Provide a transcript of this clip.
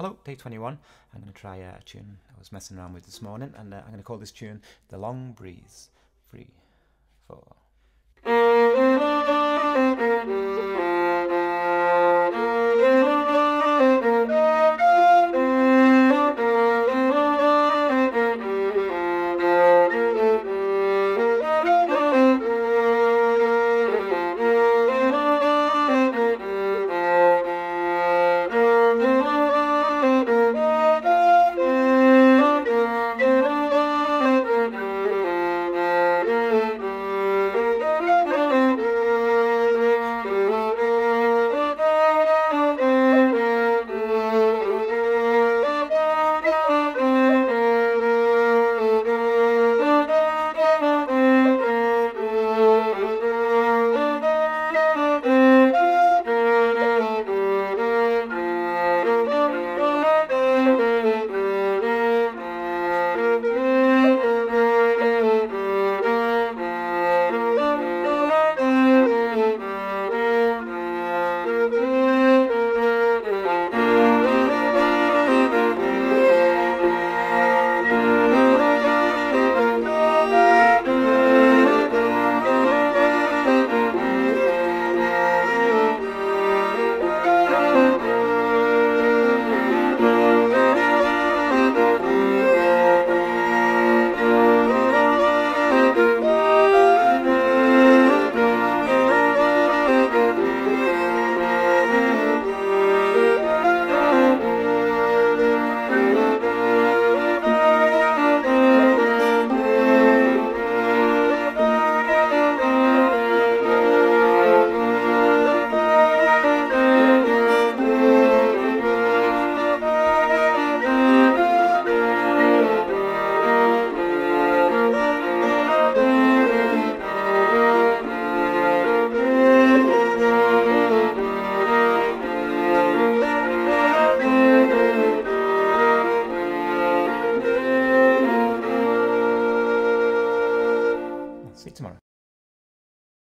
Hello, day 21. I'm going to try a tune I was messing around with this morning, and uh, I'm going to call this tune The Long Breeze. Three, four. You tomorrow.